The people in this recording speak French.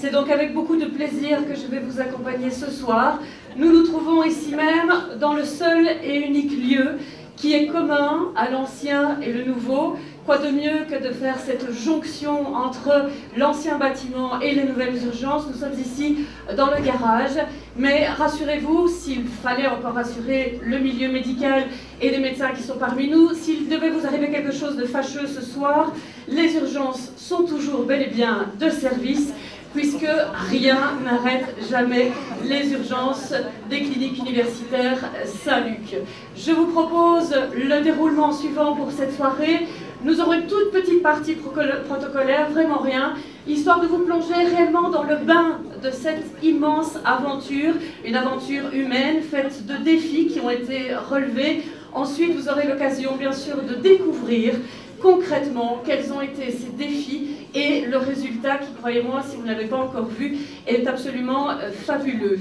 C'est donc avec beaucoup de plaisir que je vais vous accompagner ce soir. Nous nous trouvons ici même dans le seul et unique lieu qui est commun à l'ancien et le nouveau. Quoi de mieux que de faire cette jonction entre l'ancien bâtiment et les nouvelles urgences? Nous sommes ici dans le garage, mais rassurez-vous, s'il fallait encore rassurer le milieu médical et les médecins qui sont parmi nous, s'il devait vous arriver quelque chose de fâcheux ce soir, les urgences sont toujours bel et bien de service puisque rien n'arrête jamais les urgences des cliniques universitaires Saint-Luc. Je vous propose le déroulement suivant pour cette soirée. Nous aurons une toute petite partie protocolaire, vraiment rien, histoire de vous plonger réellement dans le bain de cette immense aventure, une aventure humaine faite de défis qui ont été relevés. Ensuite, vous aurez l'occasion, bien sûr, de découvrir concrètement quels ont été ces défis et le résultat qui, croyez-moi, si vous ne l'avez pas encore vu, est absolument euh, fabuleux.